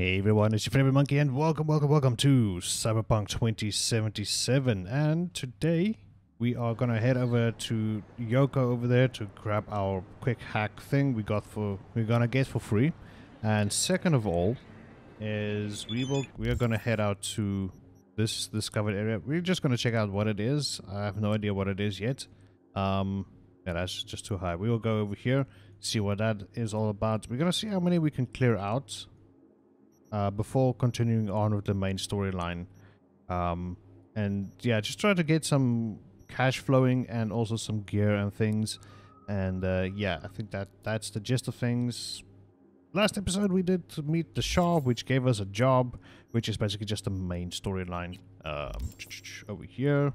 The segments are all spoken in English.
Hey everyone, it's your favorite monkey and welcome, welcome, welcome to Cyberpunk 2077 and today we are gonna head over to Yoko over there to grab our quick hack thing we got for we're gonna get for free. And second of all is we will we are gonna head out to this discovered area. We're just gonna check out what it is. I have no idea what it is yet. Um yeah that's just too high. We will go over here see what that is all about. We're gonna see how many we can clear out uh, before continuing on with the main storyline. Um, and yeah, just try to get some cash flowing and also some gear and things. And uh, yeah, I think that that's the gist of things. Last episode we did meet the shop, which gave us a job, which is basically just the main storyline. Um, over here,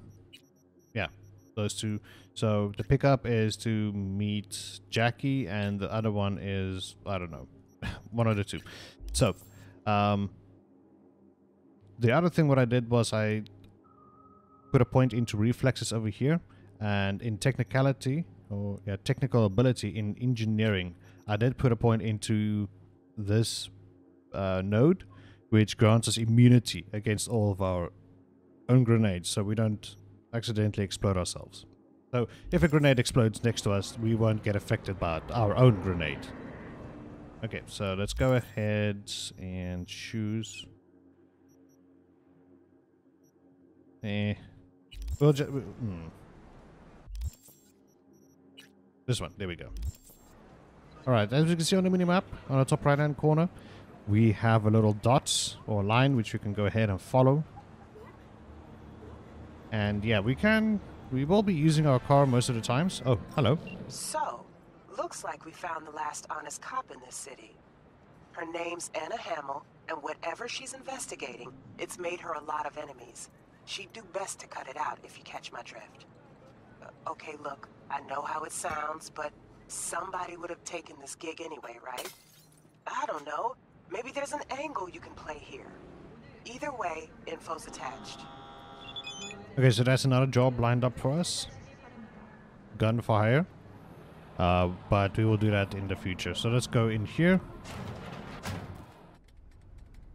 yeah, those two. So the pickup is to meet Jackie, and the other one is I don't know, one of the two. So um, the other thing what I did was I put a point into reflexes over here and in technicality or yeah, technical ability in engineering I did put a point into this uh, node which grants us immunity against all of our own grenades so we don't accidentally explode ourselves. So if a grenade explodes next to us we won't get affected by our own grenade. Okay, so let's go ahead and choose. Eh. We'll just. Hmm. This one. There we go. Alright, as you can see on the mini-map, on the top right-hand corner, we have a little dot or line which we can go ahead and follow. And yeah, we can... We will be using our car most of the times. Oh, hello. So, Looks like we found the last honest cop in this city. Her name's Anna Hamill, and whatever she's investigating, it's made her a lot of enemies. She'd do best to cut it out if you catch my drift. Uh, okay, look, I know how it sounds, but somebody would have taken this gig anyway, right? I don't know. Maybe there's an angle you can play here. Either way, info's attached. Okay, so that's another job lined up for us. Gun for hire. Uh, but we will do that in the future. So let's go in here.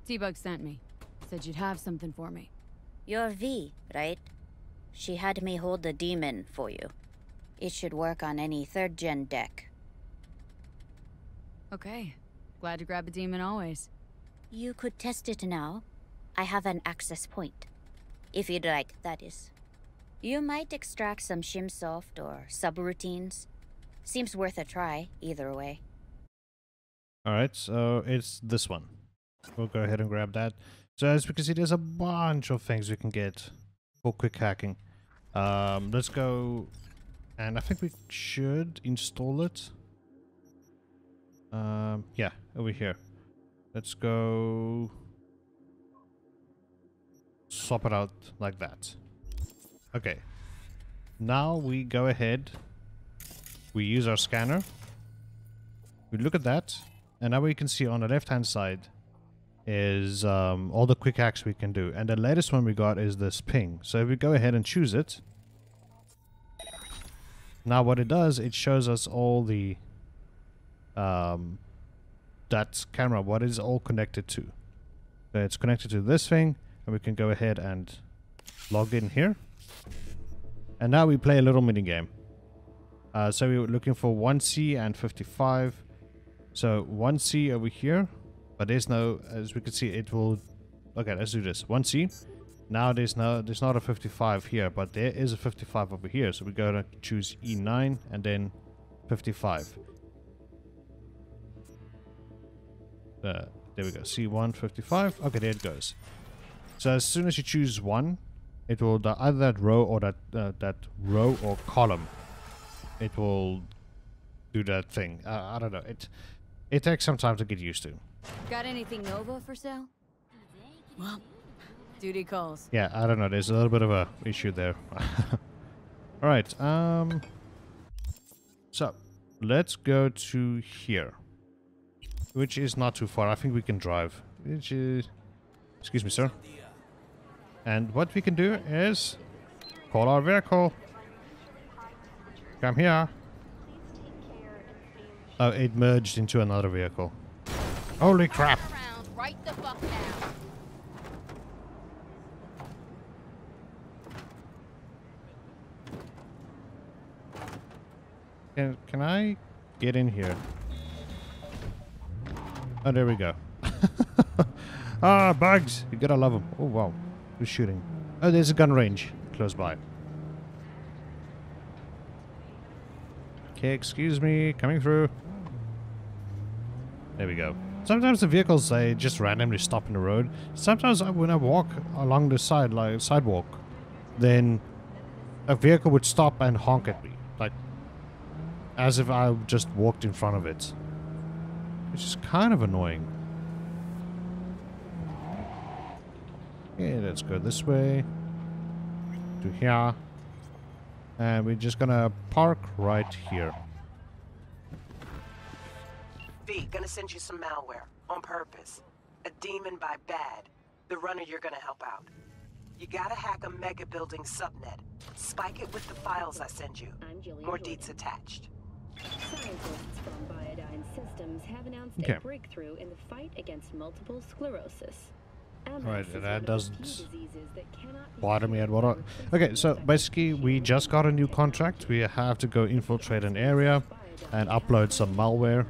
T-Bug sent me. Said you'd have something for me. You're V, right? She had me hold the daemon for you. It should work on any third-gen deck. Okay. Glad to grab a daemon always. You could test it now. I have an access point. If you'd like, that is. You might extract some shimsoft or subroutines. Seems worth a try, either way. Alright, so it's this one. We'll go ahead and grab that. So as we can see, there's a bunch of things we can get for quick hacking. Um, let's go, and I think we should install it. Um, yeah, over here. Let's go swap it out like that. Okay. Now we go ahead we use our scanner. We look at that, and now we can see on the left-hand side is um, all the quick hacks we can do. And the latest one we got is this ping. So if we go ahead and choose it, now what it does, it shows us all the um, that camera, what is all connected to. So it's connected to this thing, and we can go ahead and log in here. And now we play a little mini game. Uh, so we were looking for 1C and 55. So 1C over here, but there's no, as we can see, it will, okay, let's do this. 1C. Now there's no, there's not a 55 here, but there is a 55 over here. So we're going to choose E9 and then 55. Uh, there we go. C1, 55. Okay, there it goes. So as soon as you choose one, it will either that row or that uh, that row or column it will do that thing. Uh, I don't know. It it takes some time to get used to. Got anything Nova for sale? Well, duty calls. Yeah, I don't know. There's a little bit of a issue there. All right. Um. So let's go to here, which is not too far. I think we can drive. Which is, excuse me, sir. And what we can do is call our vehicle. Come here. Oh, it merged into another vehicle. Holy crap. right the fuck. Can, can I get in here? Oh, there we go. ah, bugs! You gotta love them. Oh, wow. Who's shooting? Oh, there's a gun range close by. Okay, excuse me. Coming through. There we go. Sometimes the vehicles, they just randomly stop in the road. Sometimes when I walk along the side, like sidewalk, then a vehicle would stop and honk at me. Like, as if I just walked in front of it. Which is kind of annoying. Yeah, let's go this way. To here. And we're just gonna park right here. V, gonna send you some malware. On purpose. A daemon by bad. The runner you're gonna help out. You gotta hack a mega building subnet. Spike it with the files I send you. I'm Jillian More Jordan. deets attached. Scientists from Biodyne Systems have announced Okay. a breakthrough in the fight against multiple sclerosis. Right, that one of the doesn't few diseases that cannot be bother me at what. Okay, so basically we just got a new contract. We have to go infiltrate an area and upload some malware.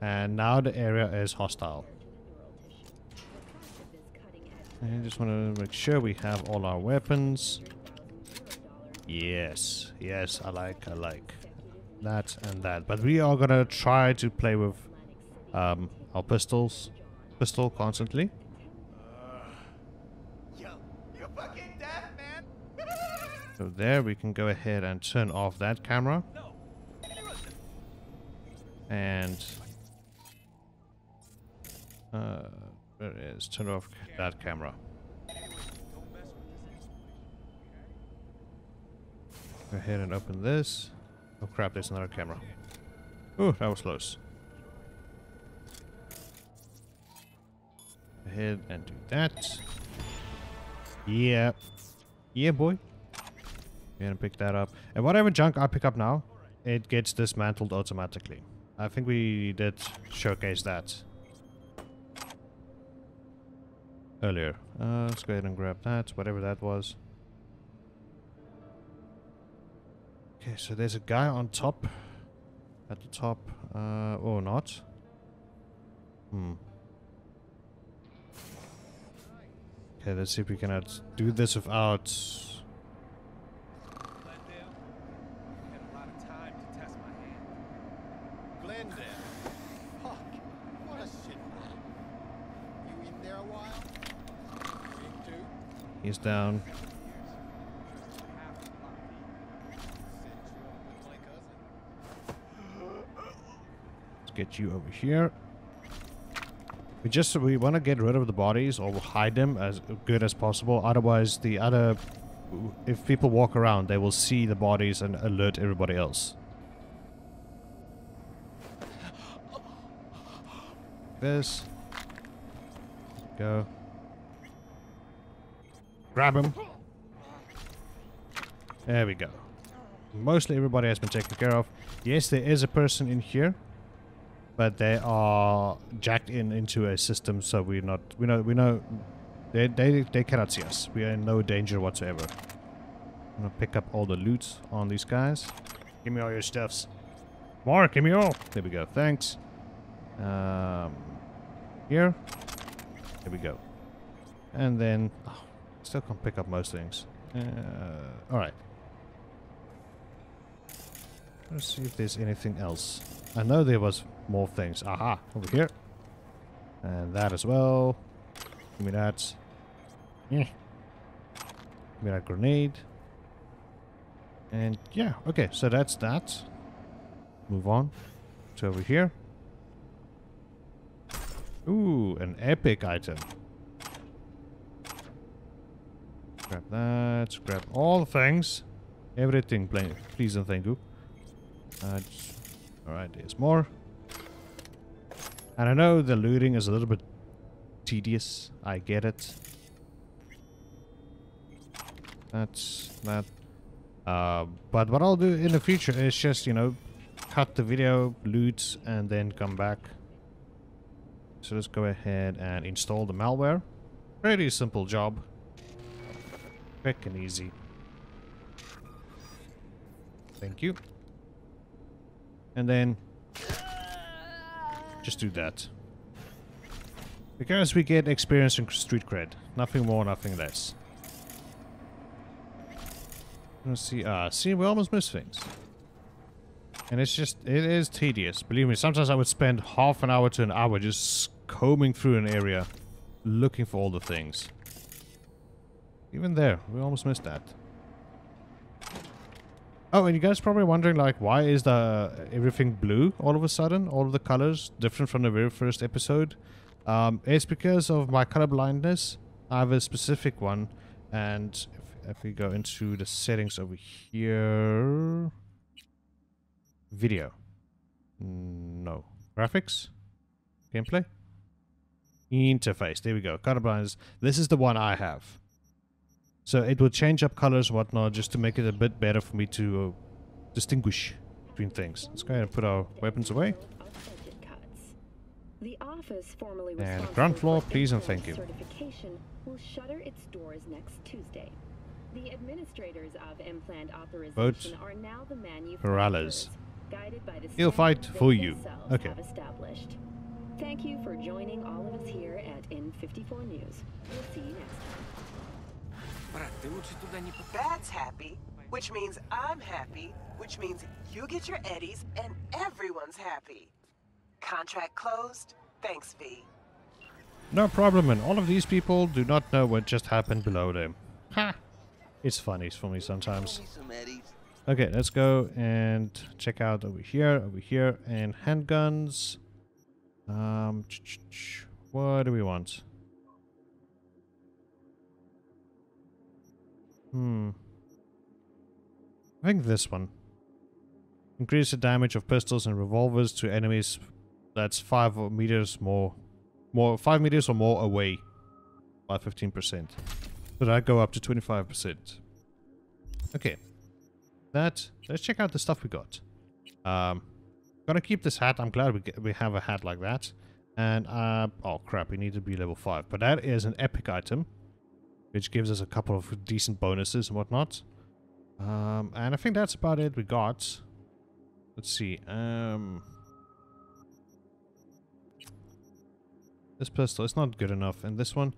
And now the area is hostile. I just want to make sure we have all our weapons. Yes, yes, I like, I like that and that. But we are gonna try to play with um, our pistols, pistol constantly. Yo, you fucking deaf, man? So there we can go ahead and turn off that camera. And uh, where it is? Turn off that camera. Go ahead and open this. Oh crap, there's another camera. Oh, that was close. Ahead and do that. Yeah. Yeah, boy. Gonna pick that up. And whatever junk I pick up now, it gets dismantled automatically. I think we did showcase that earlier. Uh, let's go ahead and grab that, whatever that was. Okay, so there's a guy on top. At the top. Uh, or not. Hmm. Okay, let's see if we can uh, do this without. He's down. Let's get you over here. We just we want to get rid of the bodies or hide them as good as possible. Otherwise, the other, if people walk around, they will see the bodies and alert everybody else. This. Go. Grab him. There we go. Mostly everybody has been taken care of. Yes, there is a person in here but they are jacked in into a system, so we're not. We know. We know. They they they cannot see us. We are in no danger whatsoever. I'm gonna pick up all the loot on these guys. Give me all your stuffs. Mark, give me all. There we go. Thanks. Um, here. Here we go. And then, oh, still can't pick up most things. Uh, all right. Let's see if there's anything else. I know there was more things. Aha, over here. And that as well. Give me that. Yeah. Give me that grenade. And yeah, okay, so that's that. Move on to over here. Ooh, an epic item. Grab that, grab all the things. Everything, please and thank you. Uh, Alright, there's more. And I know the looting is a little bit tedious. I get it. That's that. Uh, but what I'll do in the future is just, you know, cut the video, loot, and then come back. So let's go ahead and install the malware. Pretty simple job. Quick and easy. Thank you. And then just do that. Because we get experience in street cred. Nothing more, nothing less. Let's see. Ah, see, we almost miss things. And it's just, it is tedious. Believe me, sometimes I would spend half an hour to an hour just combing through an area, looking for all the things. Even there, we almost missed that. Oh, and you guys probably wondering, like, why is the everything blue all of a sudden? All of the colors different from the very first episode? Um, it's because of my color blindness. I have a specific one, and if, if we go into the settings over here... Video. No. Graphics? Gameplay? Interface. There we go. Color blindness. This is the one I have. So it will change up colors and whatnot just to make it a bit better for me to uh, distinguish between things. Let's go ahead and put our weapons away. The office formerly and ground floor, please and thank you. Certification will shutter its doors next Tuesday. The administrators of implant authorization Vote are now the manufacturers, guided by the He'll fight for you. Okay. Thank you for joining all of us here at N54 News. We'll see you next time. That's happy, which means I'm happy, which means you get your eddies and everyone's happy. Contract closed. Thanks, V. No problem, and all of these people do not know what just happened below them. Ha! It's funny for me sometimes. me some Eddies. Okay, let's go and check out over here, over here, and handguns. Um, ch -ch -ch. what do we want? Hmm. I think this one. Increase the damage of pistols and revolvers to enemies that's five meters more, more five meters or more away by 15%. So that go up to 25%. Okay. That, let's check out the stuff we got. Um, gonna keep this hat. I'm glad we get, we have a hat like that. And, uh, oh crap, we need to be level 5. But that is an epic item, which gives us a couple of decent bonuses and whatnot. Um, and I think that's about it we got. Let's see, um... This pistol is not good enough, and this one...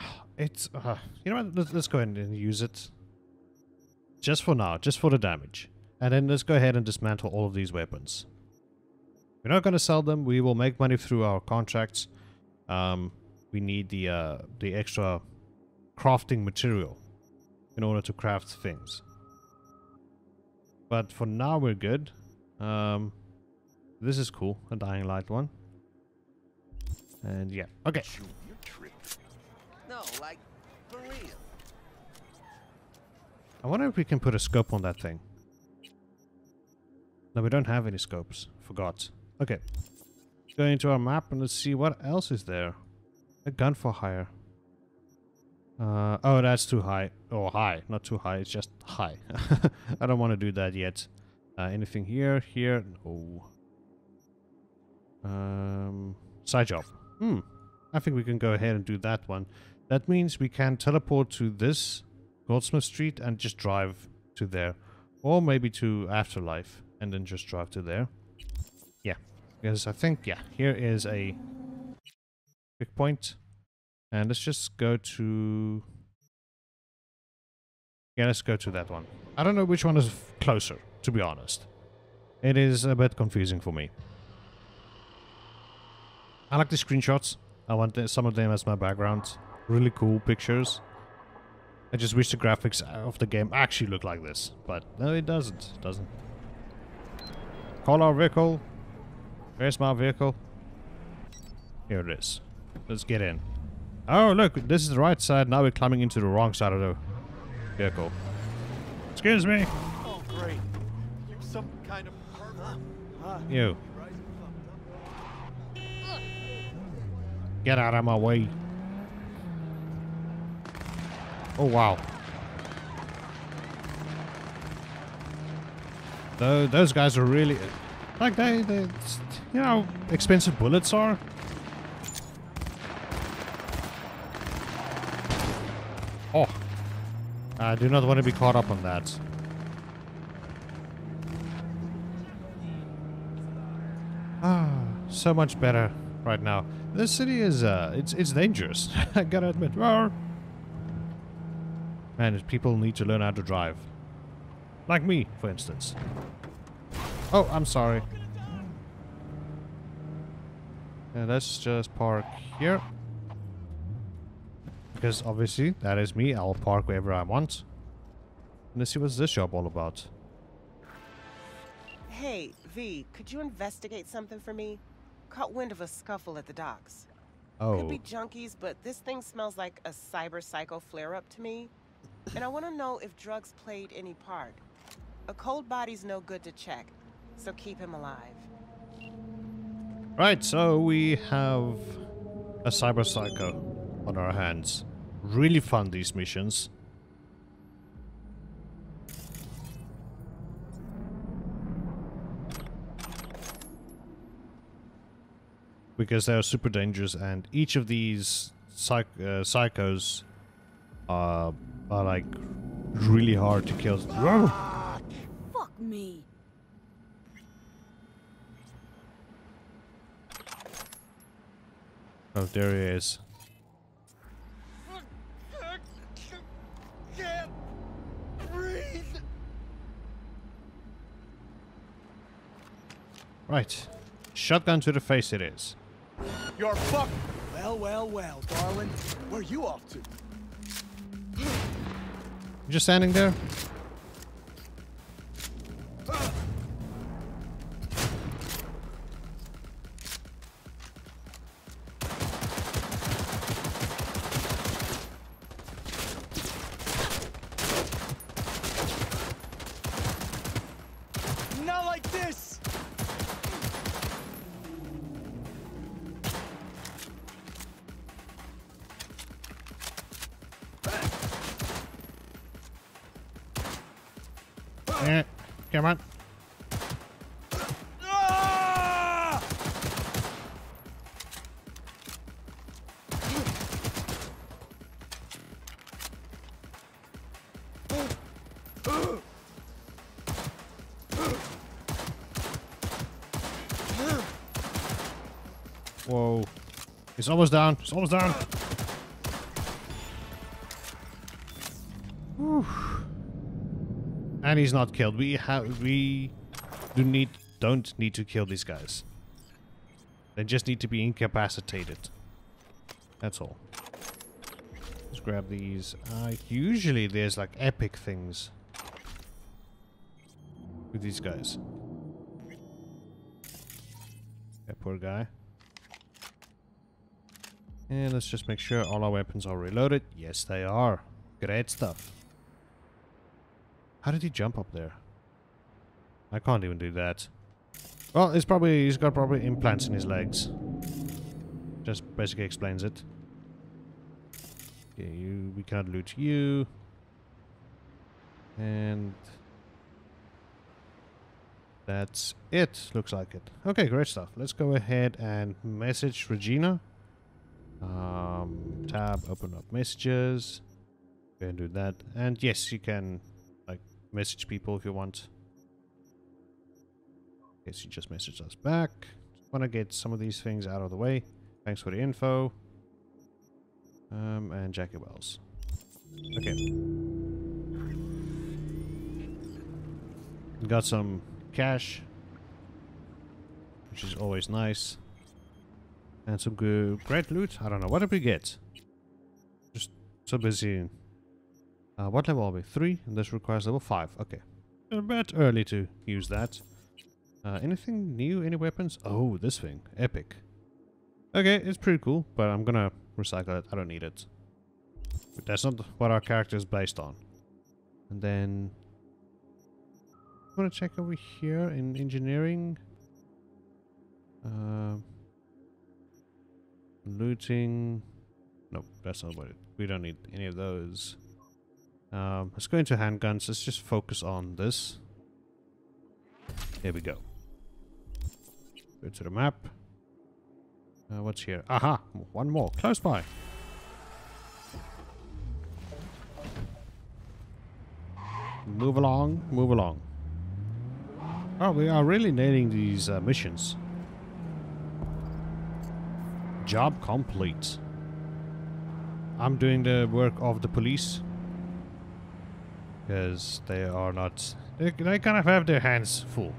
It's, uh, you know what, let's, let's go ahead and use it. Just for now, just for the damage. And then let's go ahead and dismantle all of these weapons. We're not going to sell them. We will make money through our contracts. Um, we need the uh, the extra crafting material in order to craft things. But for now, we're good. Um, this is cool, a dying light one. And yeah, okay. No, like, for real. I wonder if we can put a scope on that thing. No, we don't have any scopes. Forgot. Okay. Go into our map and let's see what else is there. A gun for hire. Uh, oh, that's too high. Oh, high. Not too high. It's just high. I don't want to do that yet. Uh, anything here? Here? No. Um, side job. Hmm. I think we can go ahead and do that one. That means we can teleport to this Goldsmith Street and just drive to there. Or maybe to Afterlife and then just drive to there. Yeah. Because I think, yeah, here is a quick point. And let's just go to... Yeah, let's go to that one. I don't know which one is closer, to be honest. It is a bit confusing for me. I like the screenshots. I want some of them as my background. Really cool pictures. I just wish the graphics of the game actually looked like this. But no, it doesn't. It doesn't. Call our vehicle. Where's my vehicle? Here it is. Let's get in. Oh, look. This is the right side. Now we're climbing into the wrong side of the vehicle. Excuse me. Oh, great. You some kind of pervert. You. Get out of my way. Oh, wow. Tho- those guys are really... Like they, they, you know, expensive bullets are. Oh, I do not want to be caught up on that. Ah, so much better right now. This city is, uh, it's it's dangerous. I gotta admit. Roar. Man, people need to learn how to drive. Like me, for instance. Oh, I'm sorry. Uh, let's just park here. Because obviously, that is me. I'll park wherever I want. Let's see what's this job all about. Hey, V, could you investigate something for me? Caught wind of a scuffle at the docks. Could Oh, be junkies, but this thing smells like a cyberpsycho flare up to me. And I want to know if drugs played any part. A cold body's no good to check, so keep him alive. right. So we have a cyberpsycho on our hands. Really fun these missions. Because they are super dangerous, and each of these psych uh, psychos are, are like really hard to kill. Whoa! Fuck me. Oh, there he is. Right. Shotgun to the face it is. You're fuck. Well, well, well, darling. Where are you off to? Just standing there? Whoa. He's almost down. He's almost down. Whew. And he's not killed. We have we do need don't need to kill these guys. They just need to be incapacitated. That's all. Let's grab these. Uh, usually there's like epic things with these guys. That poor guy. And let's just make sure all our weapons are reloaded. Yes, they are. Great stuff. How did he jump up there? I can't even do that. Well, it's probably he's got probably implants in his legs. Just basically explains it. Okay, you we cannot loot you. And that's it. Looks like it. Okay, great stuff. Let's go ahead and message Regina. Um, tab, open up messages. Go and do that. And yes, you can like message people if you want. Guess you just message us back. Want to get some of these things out of the way. Thanks for the info. Um, and Jackie Wells. Okay. Got some cash, which is always nice. And some good, great loot. I don't know. What did we get? Just so busy. Uh, what level are we? Three? And this requires level five. Okay. A bit early to use that. Uh, anything new? Any weapons? Oh, this thing. Epic. Okay, it's pretty cool, but I'm gonna recycle it. I don't need it. But that's not what our character is based on. And then... I'm gonna check over here in engineering. Uh, looting. No, that's not what it. We don't need any of those. Um, let's go into handguns. Let's just focus on this. There we go. Go to the map. Uh, what's here? Aha! One more. Close by. Move along. Move along. Oh, we are really nailing these uh, missions. Job complete. I'm doing the work of the police. Because they are not... They, they kind of have their hands full.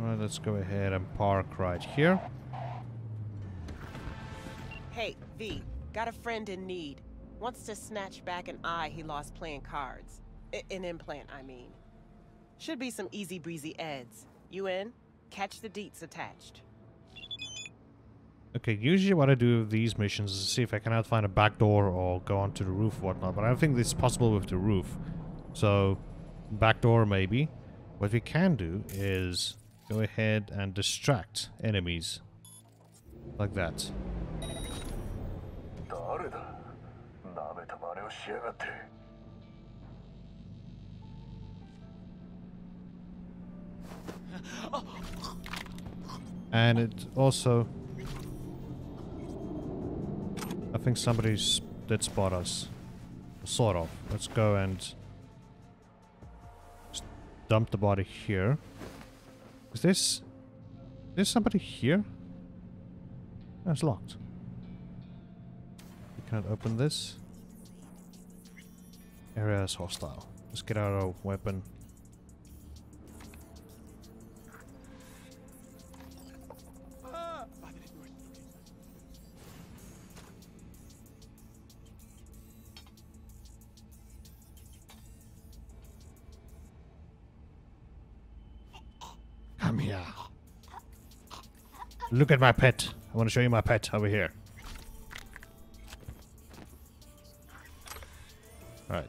Alright, let's go ahead and park right here. Hey, V, got a friend in need. Wants to snatch back an eye he lost playing cards. I an implant, I mean. Should be some easy breezy ads. You in? Catch the deets attached. Okay, usually what I do with these missions is see if I cannot find a back door or go onto the roof or whatnot, but I don't think this is possible with the roof. So, back door maybe. What we can do is go ahead and distract enemies. Like that. And it also... I think somebody's did spot us. Sort of. Let's go and... dump the body here. Is this... Is somebody here? It's locked. We can't open this. Area is hostile. Let's get out our weapon. Look at my pet. I want to show you my pet over here. Alright.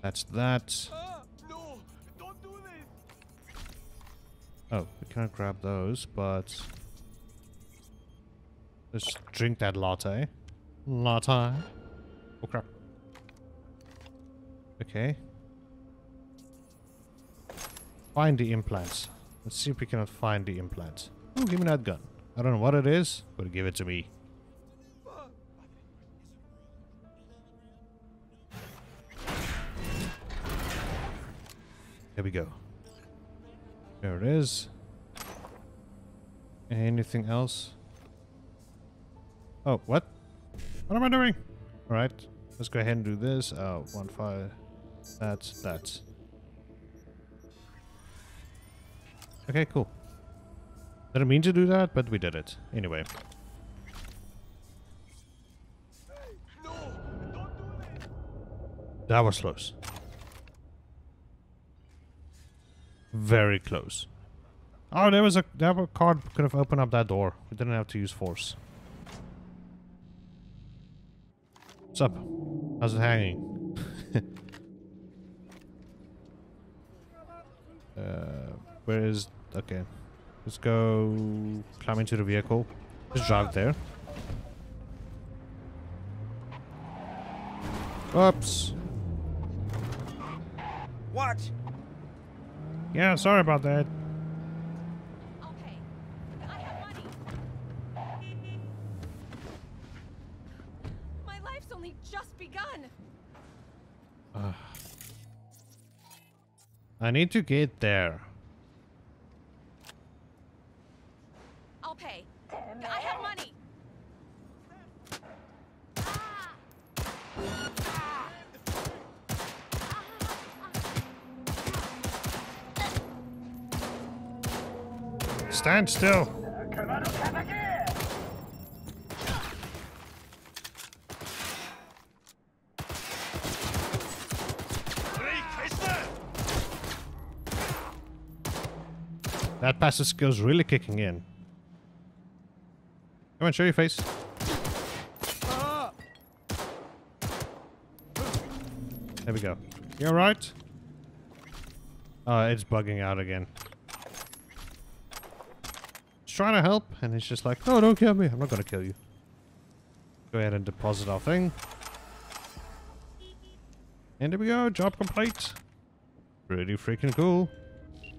That's that. No! Don't do this! Oh, we can't grab those, but... Let's drink that latte. Latte. Oh crap. Okay. Find the implants. Let's see if we cannot find the implant. Oh, give me that gun. I don't know what it is, but give it to me. Here we go. There it is. Anything else? Oh, what? What am I doing? Alright, let's go ahead and do this. Oh, one five. That's that's. Okay, cool. Didn't mean to do that, but we did it. Anyway. That was close. Very close. Oh, there was a that card could have opened up that door. We didn't have to use force. What's up? How's it hanging? uh, where is? Okay, let's go climb into the vehicle. Just drive there. Oops. What? Yeah, sorry about that. Okay. I have money. My life's only just begun. Ah. I need to get there. I'll pay. I have money. Stand still. That passive skill's really kicking in. Come on, show your face. There we go. You alright? Oh, uh, it's bugging out again. Trying to help, and it's just like, no, don't kill me. I'm not gonna kill you. Go ahead and deposit our thing. And there we go, job complete. Pretty freaking cool.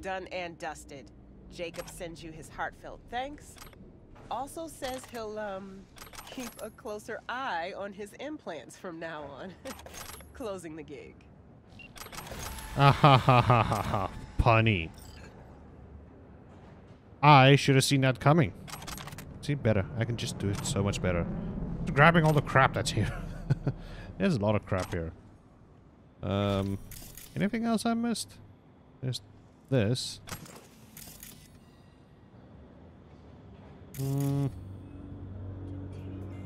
Done and dusted. Jacob sends you his heartfelt thanks. Also says he'll, um, keep a closer eye on his implants from now on. Closing the gig. Ah ha ha ha ha ha. Punny. I should have seen that coming. See, better. I can just do it so much better. Grabbing all the crap that's here. There's a lot of crap here. Um, anything else I missed? There's this. Hmm.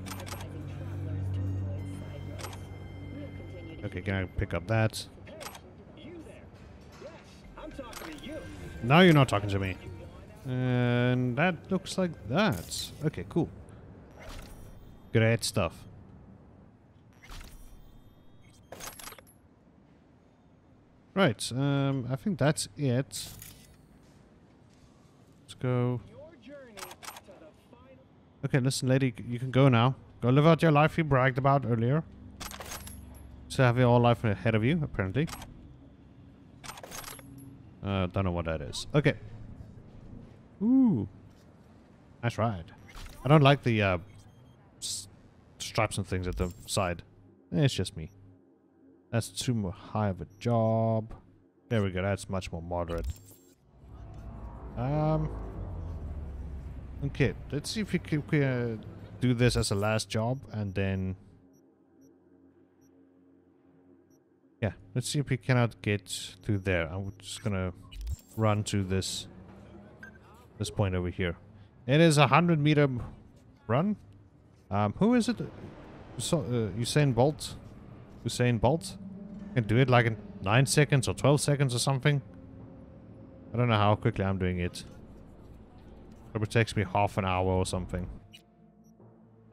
Advising travelers to avoid side roads. We'll continue to Okay, can I pick up that? You there? Yes, I'm talking to you. Now you're not talking to me. And that looks like that. Okay, cool. Great stuff. Right, um, I think that's it. Let's go. Okay, listen, lady, you can go now. Go live out your life you bragged about earlier. So have your whole life ahead of you, apparently. Uh, don't know what that is. Okay. Ooh. Nice ride. I don't like the uh, stripes and things at the side. Eh, It's just me. That's too high of a job. There we go. That's much more moderate. Um. Okay, let's see if we can uh, do this as a last job and then. Yeah, let's see if we cannot get through there. I'm just gonna run to this this point over here. It is a hundred meter run. Um, who is it? So, uh, Usain Bolt. Usain Bolt can do it like in nine seconds or twelve seconds or something. I don't know how quickly I'm doing it. Probably takes me half an hour or something.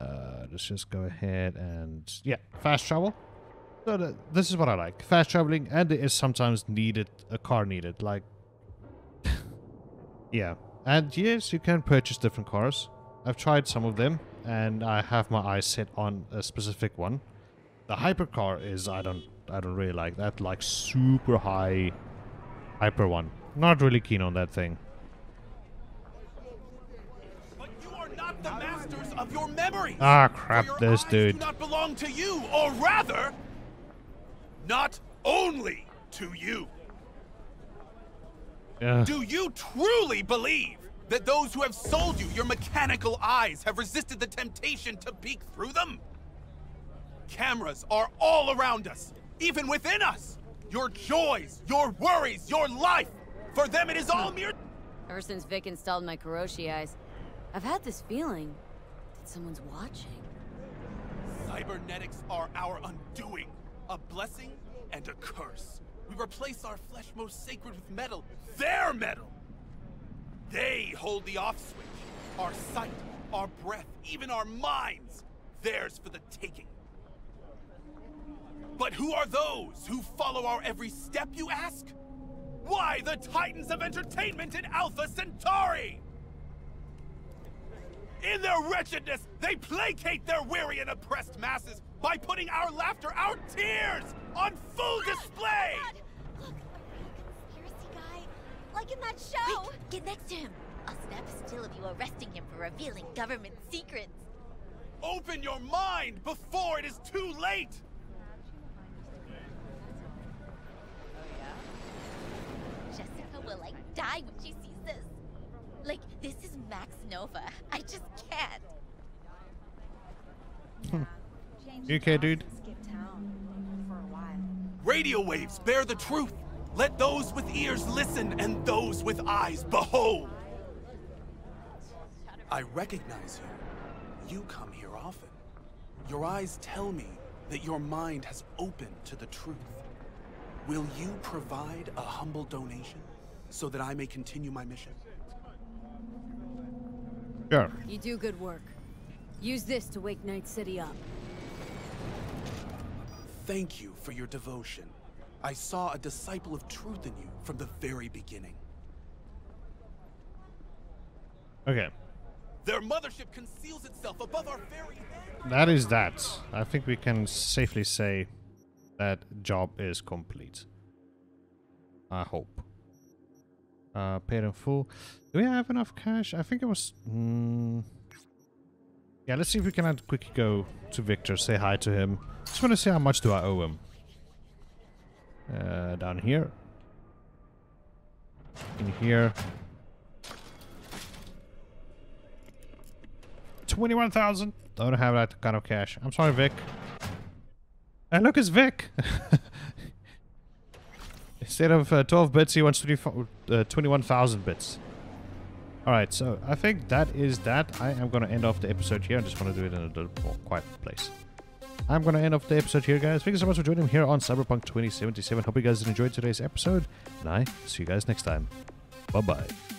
Uh, let's just go ahead and yeah, fast travel. So th- this is what I like: fast traveling, and it is sometimes needed a car needed. Like, yeah, and yes, you can purchase different cars. I've tried some of them, and I have my eyes set on a specific one. The hypercar is I don't I don't really like that like super high hyper one. Not really keen on that thing. But you are not the masters of your memories. Ah crap, this dude. not belong to you, or rather, not only to you. Yeah. Do you truly believe that those who have sold you your mechanical eyes have resisted the temptation to peek through them? Cameras are all around us, even within us. Your joys, your worries, your life. For them, it is all mere. Ever since Vik installed my Kiroshi eyes, I've had this feeling that someone's watching. Cybernetics are our undoing, a blessing and a curse. We replace our flesh most sacred with metal, their metal. They hold the off switch. Our sight, our breath, even our minds, theirs for the taking. But who are those who follow our every step, you ask? Why the titans of entertainment in Alpha Centauri? In their wretchedness, they placate their weary and oppressed masses by putting our laughter, our tears, on full oh display! Look, a conspiracy guy. Like in that show. Quick, get next to him. I'll snap a still of you arresting him for revealing government secrets. Open your mind before it is too late! Oh, Jessica will like die when she sees this. Like, this is Max Nova. I just can't. You okay, dude? Radio waves bear the truth. Let those with ears listen and those with eyes behold. I recognize you. You come here often. Your eyes tell me that your mind has opened to the truth. Will you provide a humble donation so that I may continue my mission? Sure. You do good work. Use this to wake Night City up. Thank you for your devotion. I saw a disciple of truth in you from the very beginning. Okay. Their mothership conceals itself above our very head. That is that. I think we can safely say that job is complete. I hope. Uh, paid in full. Do we have enough cash? I think it was... Mm, yeah, let's see if we can quickly go to Viktor, say hi to him. Just want to see how much do I owe him. Uh, down here. In here. 21,000. Don't have that kind of cash. I'm sorry, Vik. And look, it's Vik. Instead of uh, 12 bits, he wants 20, uh, 21,000 bits. Alright, so I think that is that. I am going to end off the episode here. I just want to do it in a little more quiet place. I'm going to end off the episode here, guys. Thank you so much for joining me here on Cyberpunk 2077. Hope you guys enjoyed today's episode. And I see you guys next time. Bye-bye.